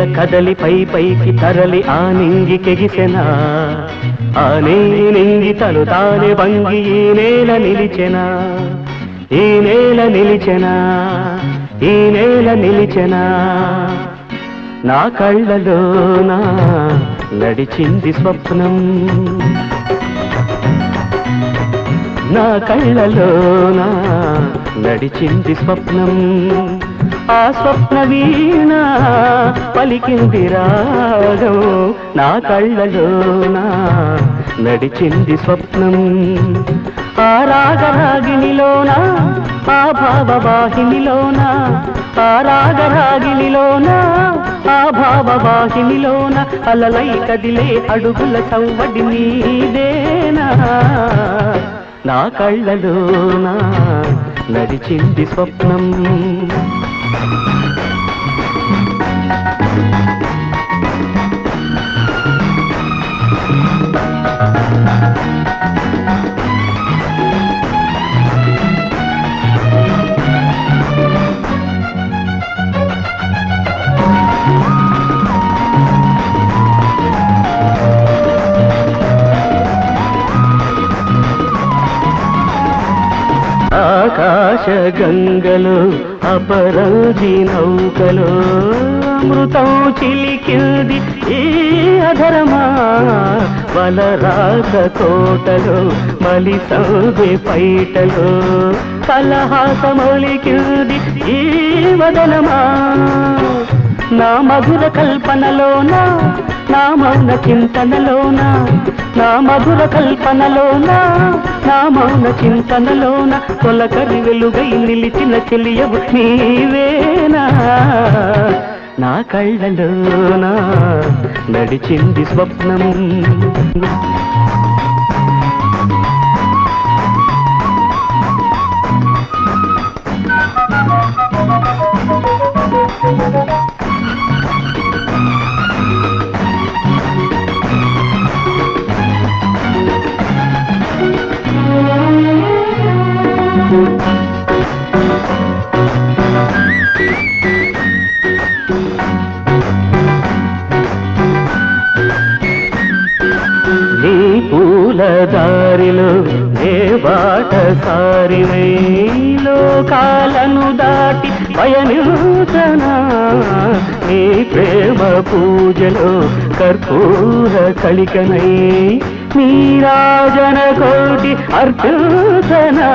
నేల కదలి పై పైకి తరలి ఆ నింగి కెగిసెనా. ఆ నింగి తలు తానే వంగి ఈ నేల నిలిచెనా. ఈ నేల నిలిచెనా ఈ నేల నిలిచెనా. నా కళ్ళలోనా నడిచింది స్వప్నం. నా కళ్ళలోనా నడిచింది స్వప్నం. ఆ స్వప్న వీణ పలికింది రాగం నా కళ్ళలోన. నడిచింది స్వప్నం. ఆ రాగరాగినిలోనా ఆ భావవాహినిలోన ఆ రాగరాగినిలోనా ఆ భావవాహినిలోన అలలై కదిలే అడుగుల చవ్వడి నీదేనా. నా కళ్ళలోన నడిచింది స్వప్నం. Thank you. గంగలో అపరంజి నౌకలు అమృతం చిలికింది ఈ అధరమా? వలరాక కోటలు మలి పైటలు కలహాస కలహాసమొలికింది ఈ వదలమా నా మధుర కల్పనలోనా? నా మౌన చింతనలోనా? నా మధుర కల్పనలోనా? నా మౌన చింతనలోన? తొలకరి వెలుగై నిలిచిన చెలియవు నీవేనా? నా కళ్ళలోనా? నడిచింది స్వప్నం దారిలో ఏ బాట సారినై లోకాలను దాటి పయనించనా? నీ ప్రేమ పూజలో కర్పూర కలికనై నీరాజన కోటి అర్పించనా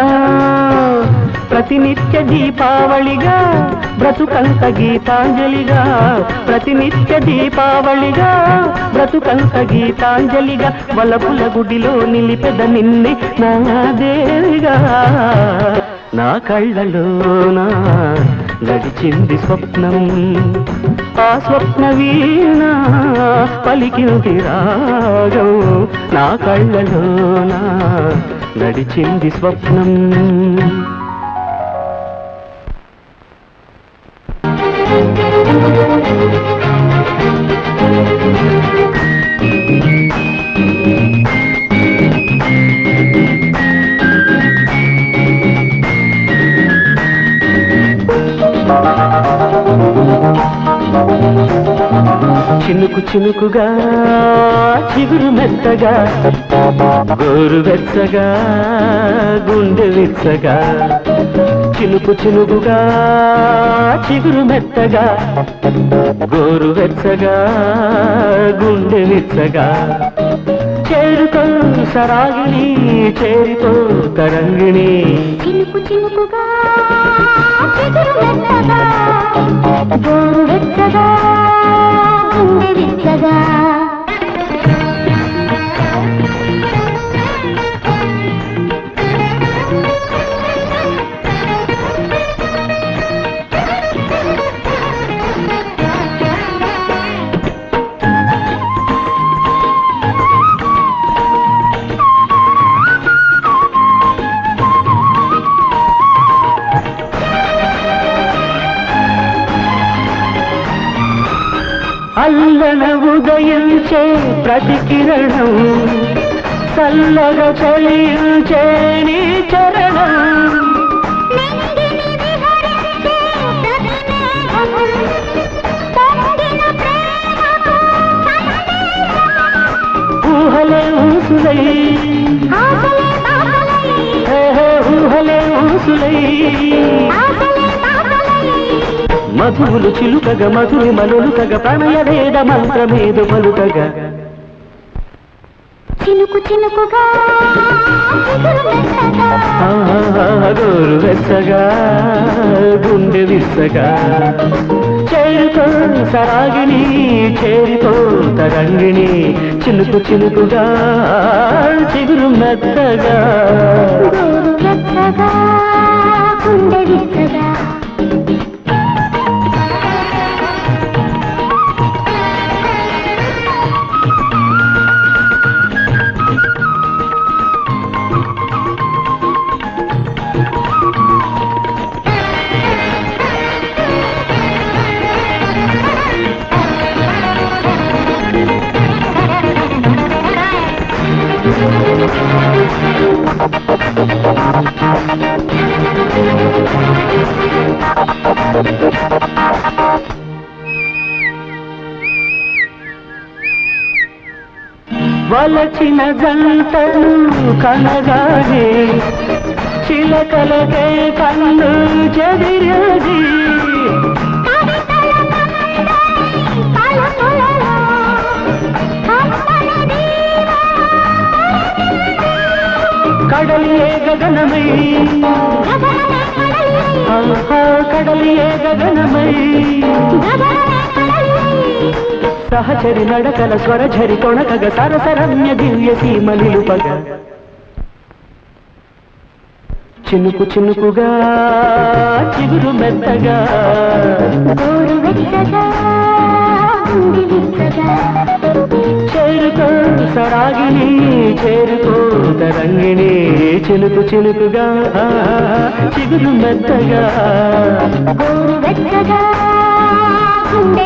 ప్రతినిత్య దీపావళిగా బ్రతుకంత గీతాంజలిగా. ప్రతినిత్య దీపావళిగా బ్రతుకంత గీతాంజలిగా. వలపుల గుడిలో నిలిపెద నిన్నే నా దేవిగా నా కళ్ళలోనా నడిచింది స్వప్నం. ఆ స్వప్న వీణ పలికింది రాగం. నా కళ్ళలోనా నడిచింది స్వప్నం. చినుకు చినుకుగా చిగురు మెత్తగా గోరు వెచ్చగా గుండె విచ్చగా. చినుకు చినుకుగా చిగురు మెత్తగా గోరు వెచ్చగా గుండె విచ్చగా. చేరుతో సరాగిణి చేరుతో తరంగిణి. చినుకు చినుకుగా అల్లన ఉదయించే ప్రతికిరణం చల్లగ చలించే నీ చరణం. ఊహలే ఊసులై ఊహలే ఊసులై. మధువులు చిలుకగా మధురి మలులుకగా ప్రణయ వేద మంత్రమేదు పలుకగా చినుకు చినుకుగా గోరు వెచ్చగా గుండె విచ్చగా చేరుకో సరాగిని చేరుకో తరంగిణి చినుకు చినుకుగా చిగురు మెత్తగా. గోరు వెచ్చగా గుండె విచ్చగా వలచిన జంటను కనగానే చిలకలకే కళ్ళు చెదిరది. గగనమై. కడలియే గగనమై. సహచరి నడకల స్వరఝరి కొణకగ సరసరమ్య దివ్య సీమ నిలుపగ. చినుకు చినుకుగా చిగురు మెత్తగా. గోరు వెచ్చగా సడాగిని చేరుకోతరంగిణి చిలుకు చిలుకుగా. చిగురు మెత్తగా. వెచ్చగా గుండె